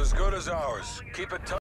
as good as ours. Keep it tight.